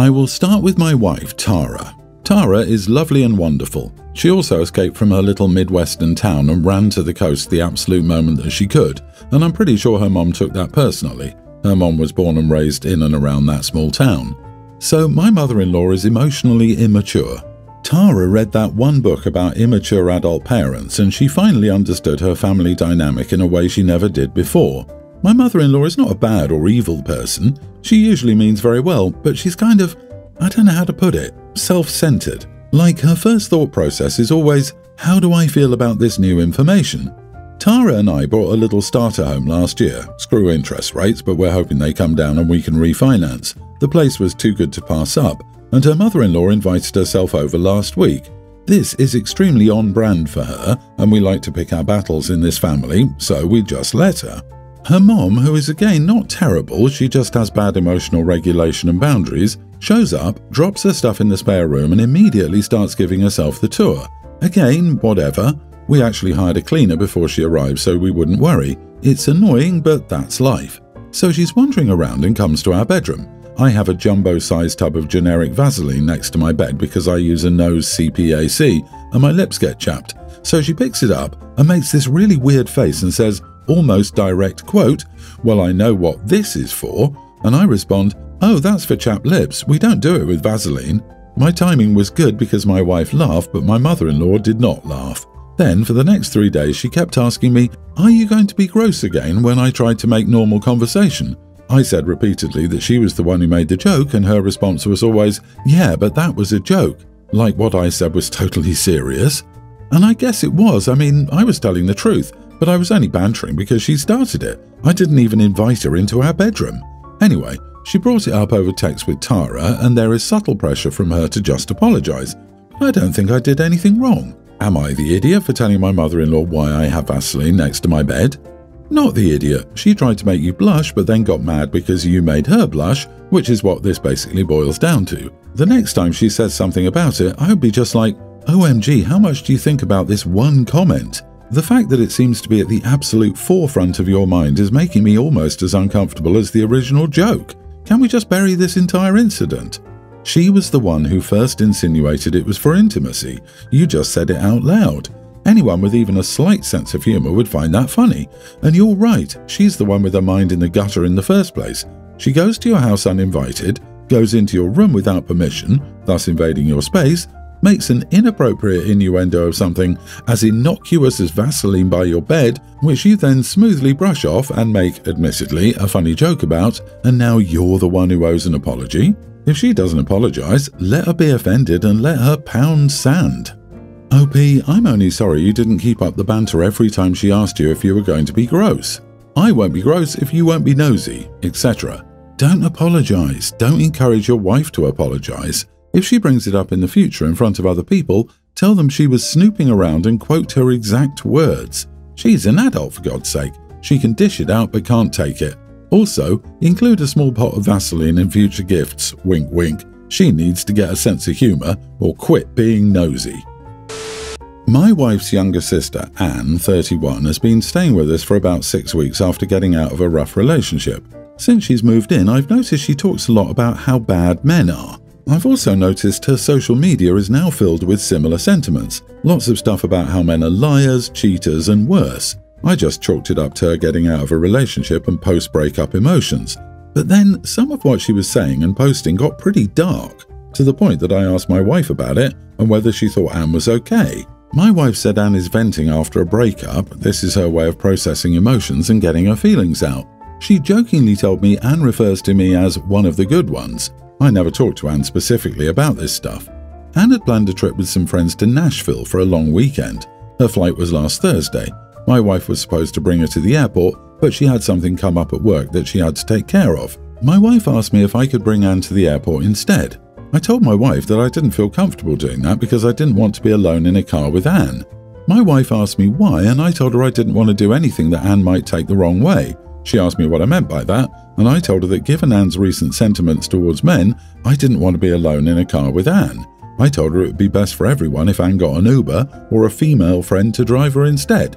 I will start with my wife, Tara. Tara is lovely and wonderful. She also escaped from her little Midwestern town and ran to the coast the absolute moment that she could, and I'm pretty sure her mom took that personally. Her mom was born and raised in and around that small town. So my mother in law is emotionally immature. Tara read that one book about immature adult parents and she finally understood her family dynamic in a way she never did before. My mother in law is not a bad or evil person. She usually means very well, but she's kind of, I don't know how to put it, self centered. Like her first thought process is always, how do I feel about this new information? Tara and I bought a little starter home last year. Screw interest rates, but we're hoping they come down and we can refinance. The place was too good to pass up, and her mother in law invited herself over last week. This is extremely on brand for her, and we like to pick our battles in this family, so we just let her. Her mom, who is again not terrible, she just has bad emotional regulation and boundaries, shows up, drops her stuff in the spare room, and immediately starts giving herself the tour. Again, whatever. We actually hired a cleaner before she arrived so we wouldn't worry. It's annoying, but that's life. So she's wandering around and comes to our bedroom. I have a jumbo sized tub of generic Vaseline next to my bed because I use a nose CPAP and my lips get chapped. So she picks it up and makes this really weird face and says, almost direct quote, Well, I know what this is for. And I respond, Oh, that's for chapped lips. We don't do it with Vaseline. My timing was good because my wife laughed, but my mother in law did not laugh. Then, for the next three days, she kept asking me, Are you going to be gross again when I tried to make normal conversation? I said repeatedly that she was the one who made the joke, and her response was always, Yeah, but that was a joke. Like what I said was totally serious. And I guess it was. I mean, I was telling the truth, but I was only bantering because she started it. I didn't even invite her into our bedroom. Anyway, she brought it up over text with Tara, and there is subtle pressure from her to just apologise. I don't think I did anything wrong. Am I the idiot for telling my mother in law why I have Vaseline next to my bed? Not the idiot. She tried to make you blush, but then got mad because you made her blush, which is what this basically boils down to. The next time she says something about it, I would be just like, OMG, how much do you think about this one comment? The fact that it seems to be at the absolute forefront of your mind is making me almost as uncomfortable as the original joke. Can we just bury this entire incident? She was the one who first insinuated it was for intimacy. You just said it out loud. Anyone with even a slight sense of humour would find that funny. And you're right, she's the one with her mind in the gutter in the first place. She goes to your house uninvited, goes into your room without permission, thus invading your space, makes an inappropriate innuendo of something as innocuous as Vaseline by your bed, which you then smoothly brush off and make, admittedly, a funny joke about, and now you're the one who owes an apology? If she doesn't apologise, let her be offended and let her pound sand. OP, I'm only sorry you didn't keep up the banter every time she asked you if you were going to be gross. I won't be gross if you won't be nosy, etc. Don't apologise. Don't encourage your wife to apologise. If she brings it up in the future in front of other people, tell them she was snooping around and quote her exact words. She's an adult, for God's sake. She can dish it out but can't take it. Also, include a small pot of Vaseline in future gifts. Wink, wink. She needs to get a sense of humour or quit being nosy. My wife's younger sister, Anne, 31, has been staying with us for about six weeks after getting out of a rough relationship. Since she's moved in, I've noticed she talks a lot about how bad men are. I've also noticed her social media is now filled with similar sentiments. Lots of stuff about how men are liars, cheaters, and worse. I just chalked it up to her getting out of a relationship and post breakup emotions. But then some of what she was saying and posting got pretty dark, to the point that I asked my wife about it and whether she thought Anne was okay. My wife said Anne is venting after a breakup. This is her way of processing emotions and getting her feelings out. She jokingly told me Anne refers to me as one of the good ones. I never talked to Anne specifically about this stuff. Anne had planned a trip with some friends to Nashville for a long weekend. Her flight was last Thursday. My wife was supposed to bring her to the airport, but she had something come up at work that she had to take care of. My wife asked me if I could bring Anne to the airport instead. I told my wife that I didn't feel comfortable doing that because I didn't want to be alone in a car with Anne. My wife asked me why, and I told her I didn't want to do anything that Anne might take the wrong way. She asked me what I meant by that, and I told her that given Anne's recent sentiments towards men, I didn't want to be alone in a car with Anne. I told her it would be best for everyone if Anne got an Uber or a female friend to drive her instead.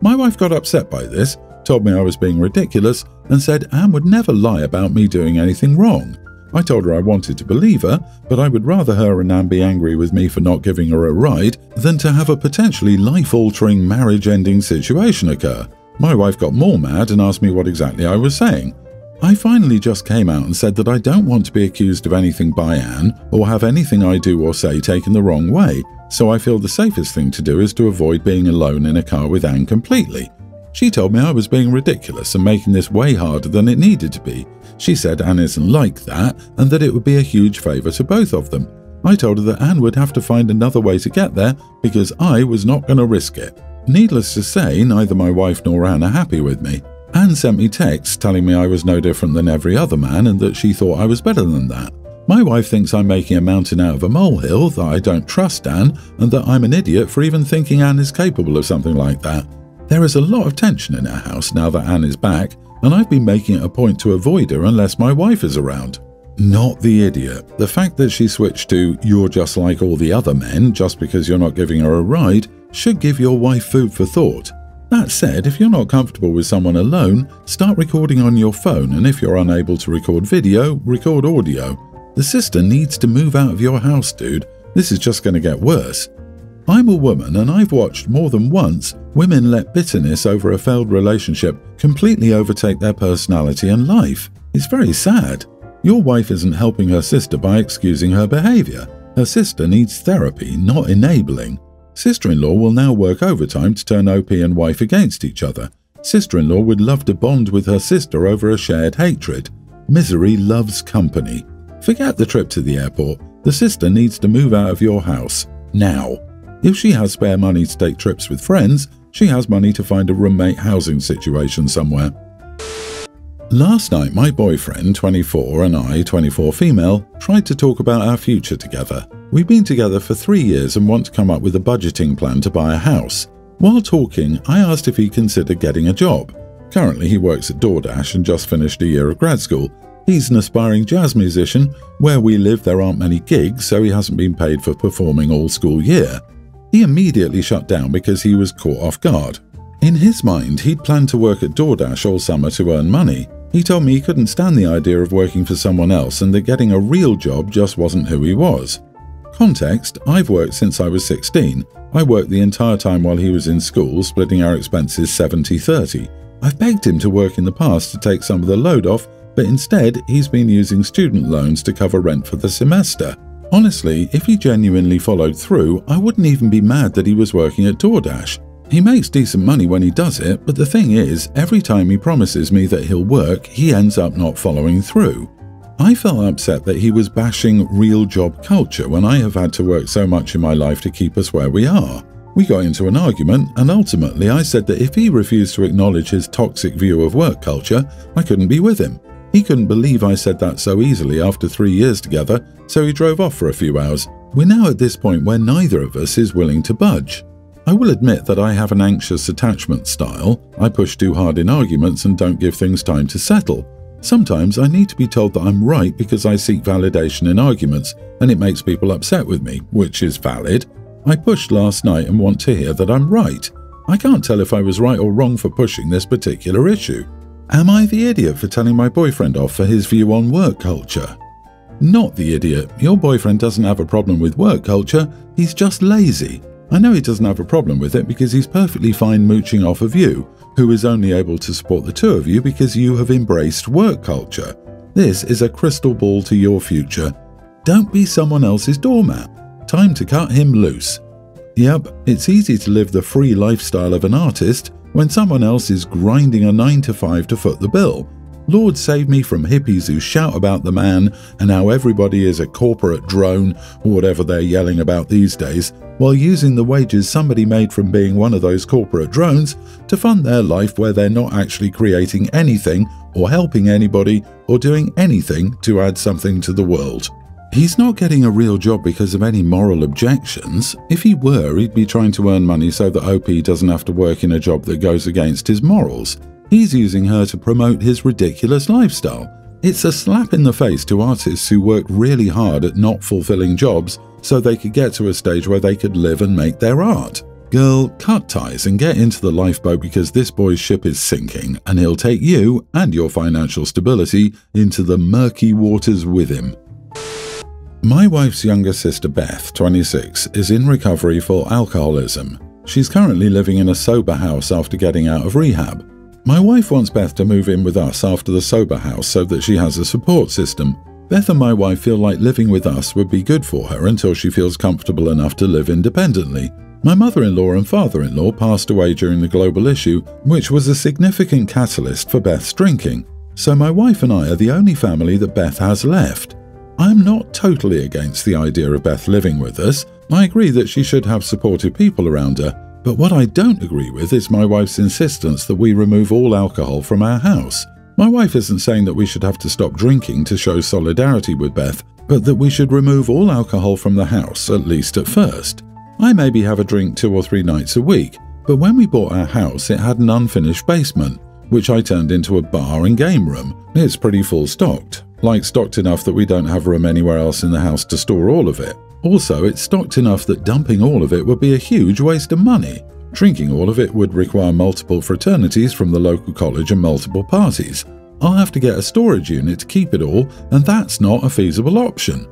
My wife got upset by this, told me I was being ridiculous, and said Anne would never lie about me doing anything wrong. I told her I wanted to believe her, but I would rather her and Anne be angry with me for not giving her a ride than to have a potentially life altering marriage ending situation occur. My wife got more mad and asked me what exactly I was saying. I finally just came out and said that I don't want to be accused of anything by Anne or have anything I do or say taken the wrong way, so I feel the safest thing to do is to avoid being alone in a car with Anne completely. She told me I was being ridiculous and making this way harder than it needed to be. She said Anne isn't like that and that it would be a huge favour to both of them. I told her that Anne would have to find another way to get there because I was not going to risk it. Needless to say, neither my wife nor Anne are happy with me. Anne sent me texts telling me I was no different than every other man and that she thought I was better than that. My wife thinks I'm making a mountain out of a molehill, that I don't trust Anne, and that I'm an idiot for even thinking Anne is capable of something like that. There is a lot of tension in our house now that Anne is back, and I've been making it a point to avoid her unless my wife is around. Not the idiot. The fact that she switched to you're just like all the other men just because you're not giving her a ride should give your wife food for thought. That said, if you're not comfortable with someone alone, start recording on your phone, and if you're unable to record video, record audio. The sister needs to move out of your house, dude. This is just going to get worse. I'm a woman and I've watched more than once women let bitterness over a failed relationship completely overtake their personality and life. It's very sad. Your wife isn't helping her sister by excusing her behavior. Her sister needs therapy, not enabling. Sister in law will now work overtime to turn OP and wife against each other. Sister in law would love to bond with her sister over a shared hatred. Misery loves company. Forget the trip to the airport. The sister needs to move out of your house. Now. If she has spare money to take trips with friends, she has money to find a roommate housing situation somewhere. Last night, my boyfriend, 24, and I, 24 female, tried to talk about our future together. We've been together for three years and want to come up with a budgeting plan to buy a house. While talking, I asked if he considered getting a job. Currently, he works at DoorDash and just finished a year of grad school, He's an aspiring jazz musician. Where we live, there aren't many gigs, so he hasn't been paid for performing all school year. He immediately shut down because he was caught off guard. In his mind, he'd planned to work at DoorDash all summer to earn money. He told me he couldn't stand the idea of working for someone else and that getting a real job just wasn't who he was. Context I've worked since I was 16. I worked the entire time while he was in school, splitting our expenses 70 30. I've begged him to work in the past to take some of the load off, but instead he's been using student loans to cover rent for the semester. Honestly, if he genuinely followed through, I wouldn't even be mad that he was working at DoorDash. He makes decent money when he does it, but the thing is, every time he promises me that he'll work, he ends up not following through. I felt upset that he was bashing real job culture when I have had to work so much in my life to keep us where we are. We got into an argument, and ultimately I said that if he refused to acknowledge his toxic view of work culture, I couldn't be with him. He couldn't believe I said that so easily after three years together, so he drove off for a few hours. We're now at this point where neither of us is willing to budge. I will admit that I have an anxious attachment style. I push too hard in arguments and don't give things time to settle. Sometimes I need to be told that I'm right because I seek validation in arguments, and it makes people upset with me, which is valid. I pushed last night and want to hear that I'm right. I can't tell if I was right or wrong for pushing this particular issue. Am I the idiot for telling my boyfriend off for his view on work culture? Not the idiot. Your boyfriend doesn't have a problem with work culture, he's just lazy. I know he doesn't have a problem with it because he's perfectly fine mooching off of you, who is only able to support the two of you because you have embraced work culture. This is a crystal ball to your future. Don't be someone else's doormat. Time to cut him loose. Yep, it's easy to live the free lifestyle of an artist when someone else is grinding a 9 to 5 to foot the bill. Lord save me from hippies who shout about the man and how everybody is a corporate drone or whatever they're yelling about these days, while using the wages somebody made from being one of those corporate drones to fund their life where they're not actually creating anything or helping anybody or doing anything to add something to the world. He's not getting a real job because of any moral objections. If he were, he'd be trying to earn money so that OP doesn't have to work in a job that goes against his morals. He's using her to promote his ridiculous lifestyle. It's a slap in the face to artists who work really hard at not fulfilling jobs so they could get to a stage where they could live and make their art. Girl, cut ties and get into the lifeboat because this boy's ship is sinking and he'll take you and your financial stability into the murky waters with him. My wife's younger sister Beth, 26, is in recovery for alcoholism. She's currently living in a sober house after getting out of rehab. My wife wants Beth to move in with us after the sober house so that she has a support system. Beth and my wife feel like living with us would be good for her until she feels comfortable enough to live independently. My mother in law and father in law passed away during the global issue, which was a significant catalyst for Beth's drinking. So my wife and I are the only family that Beth has left. I'm not totally against the idea of Beth living with us. I agree that she should have supportive people around her, but what I don't agree with is my wife's insistence that we remove all alcohol from our house. My wife isn't saying that we should have to stop drinking to show solidarity with Beth, but that we should remove all alcohol from the house, at least at first. I maybe have a drink two or three nights a week, but when we bought our house, it had an unfinished basement, which I turned into a bar and game room. It's pretty full stocked, like stocked enough that we don't have room anywhere else in the house to store all of it. Also, it's stocked enough that dumping all of it would be a huge waste of money. Drinking all of it would require multiple fraternities from the local college and multiple parties. I'll have to get a storage unit to keep it all, and that's not a feasible option.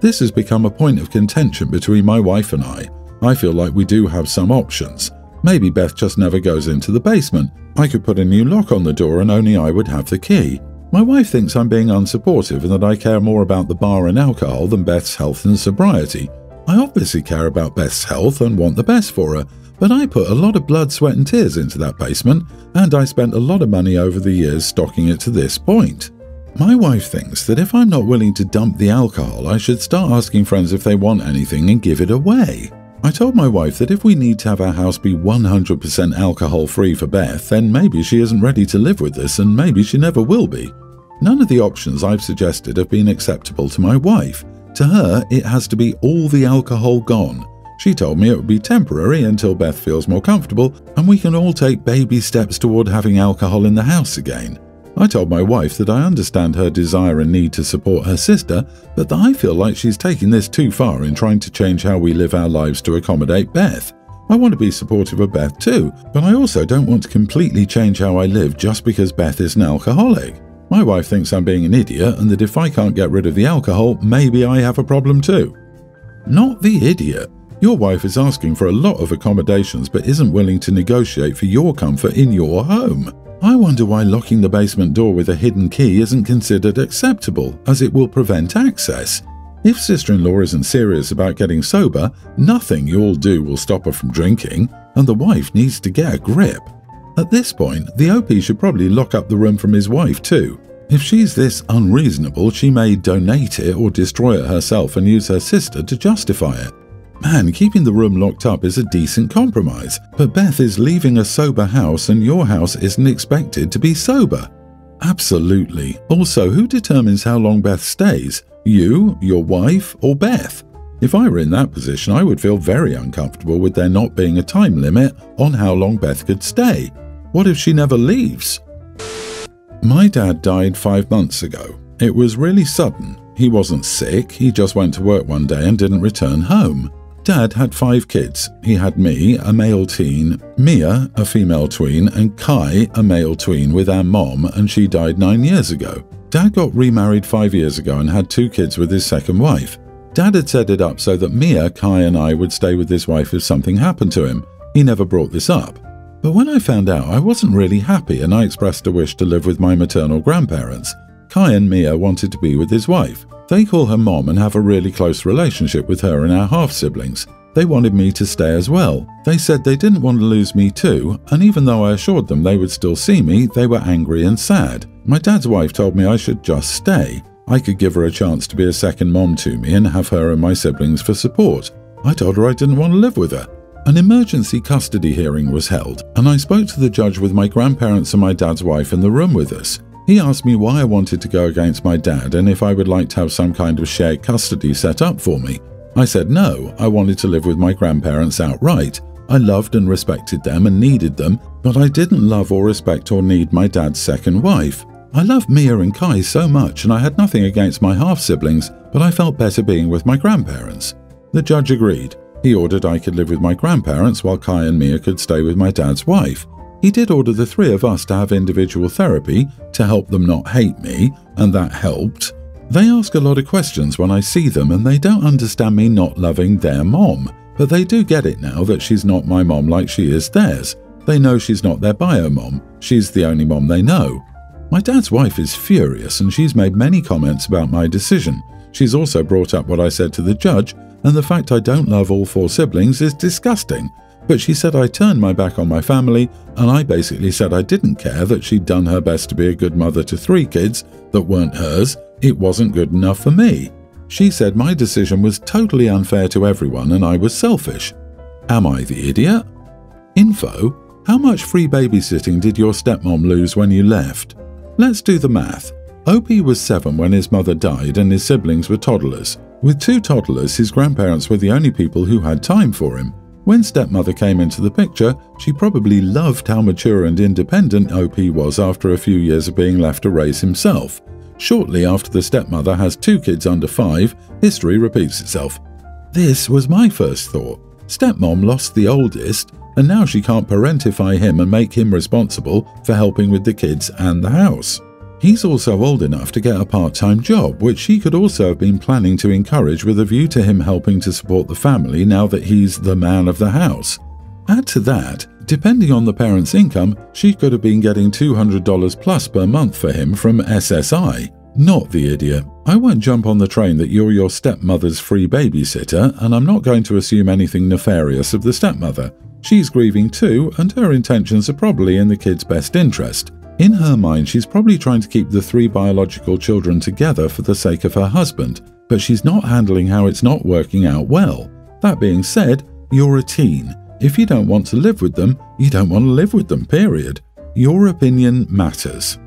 This has become a point of contention between my wife and I. I feel like we do have some options. Maybe Beth just never goes into the basement. I could put a new lock on the door and only I would have the key. My wife thinks I'm being unsupportive and that I care more about the bar and alcohol than Beth's health and sobriety. I obviously care about Beth's health and want the best for her, but I put a lot of blood, sweat, and tears into that basement, and I spent a lot of money over the years stocking it to this point. My wife thinks that if I'm not willing to dump the alcohol, I should start asking friends if they want anything and give it away. I told my wife that if we need to have our house be 100% alcohol free for Beth, then maybe she isn't ready to live with this and maybe she never will be. None of the options I've suggested have been acceptable to my wife. To her, it has to be all the alcohol gone. She told me it would be temporary until Beth feels more comfortable and we can all take baby steps toward having alcohol in the house again. I told my wife that I understand her desire and need to support her sister, but that I feel like she's taking this too far in trying to change how we live our lives to accommodate Beth. I want to be supportive of Beth too, but I also don't want to completely change how I live just because Beth is an alcoholic. My wife thinks I'm being an idiot and that if I can't get rid of the alcohol, maybe I have a problem too. Not the idiot. Your wife is asking for a lot of accommodations but isn't willing to negotiate for your comfort in your home. I wonder why locking the basement door with a hidden key isn't considered acceptable, as it will prevent access. If sister in law isn't serious about getting sober, nothing you'll do will stop her from drinking, and the wife needs to get a grip. At this point, the OP should probably lock up the room from his wife too. If she's this unreasonable, she may donate it or destroy it herself and use her sister to justify it. Man, keeping the room locked up is a decent compromise, but Beth is leaving a sober house and your house isn't expected to be sober. Absolutely. Also, who determines how long Beth stays? You, your wife, or Beth? If I were in that position, I would feel very uncomfortable with there not being a time limit on how long Beth could stay. What if she never leaves? My dad died five months ago. It was really sudden. He wasn't sick, he just went to work one day and didn't return home. Dad had five kids. He had me, a male teen, Mia, a female tween, and Kai, a male tween, with our mom, and she died nine years ago. Dad got remarried five years ago and had two kids with his second wife. Dad had set it up so that Mia, Kai, and I would stay with his wife if something happened to him. He never brought this up. But when I found out, I wasn't really happy and I expressed a wish to live with my maternal grandparents. Kai and Mia wanted to be with his wife. They call her mom and have a really close relationship with her and our half siblings. They wanted me to stay as well. They said they didn't want to lose me too, and even though I assured them they would still see me, they were angry and sad. My dad's wife told me I should just stay. I could give her a chance to be a second mom to me and have her and my siblings for support. I told her I didn't want to live with her. An emergency custody hearing was held, and I spoke to the judge with my grandparents and my dad's wife in the room with us. He asked me why I wanted to go against my dad and if I would like to have some kind of shared custody set up for me. I said no, I wanted to live with my grandparents outright. I loved and respected them and needed them, but I didn't love or respect or need my dad's second wife. I loved Mia and Kai so much and I had nothing against my half siblings, but I felt better being with my grandparents. The judge agreed. He ordered I could live with my grandparents while Kai and Mia could stay with my dad's wife. He did order the three of us to have individual therapy to help them not hate me, and that helped. They ask a lot of questions when I see them and they don't understand me not loving their mom, but they do get it now that she's not my mom like she is theirs. They know she's not their bio mom, she's the only mom they know. My dad's wife is furious and she's made many comments about my decision. She's also brought up what I said to the judge, and the fact I don't love all four siblings is disgusting. But she said I turned my back on my family, and I basically said I didn't care that she'd done her best to be a good mother to three kids that weren't hers, it wasn't good enough for me. She said my decision was totally unfair to everyone and I was selfish. Am I the idiot? Info How much free babysitting did your stepmom lose when you left? Let's do the math. OP was seven when his mother died and his siblings were toddlers. With two toddlers, his grandparents were the only people who had time for him. When stepmother came into the picture, she probably loved how mature and independent OP was after a few years of being left to raise himself. Shortly after the stepmother has two kids under five, history repeats itself. This was my first thought. Stepmom lost the oldest, and now she can't parentify him and make him responsible for helping with the kids and the house. He's also old enough to get a part time job, which she could also have been planning to encourage with a view to him helping to support the family now that he's the man of the house. Add to that, depending on the parent's income, she could have been getting $200 plus per month for him from SSI. Not the idiot. I won't jump on the train that you're your stepmother's free babysitter, and I'm not going to assume anything nefarious of the stepmother. She's grieving too, and her intentions are probably in the kid's best interest. In her mind, she's probably trying to keep the three biological children together for the sake of her husband, but she's not handling how it's not working out well. That being said, you're a teen. If you don't want to live with them, you don't want to live with them, period. Your opinion matters.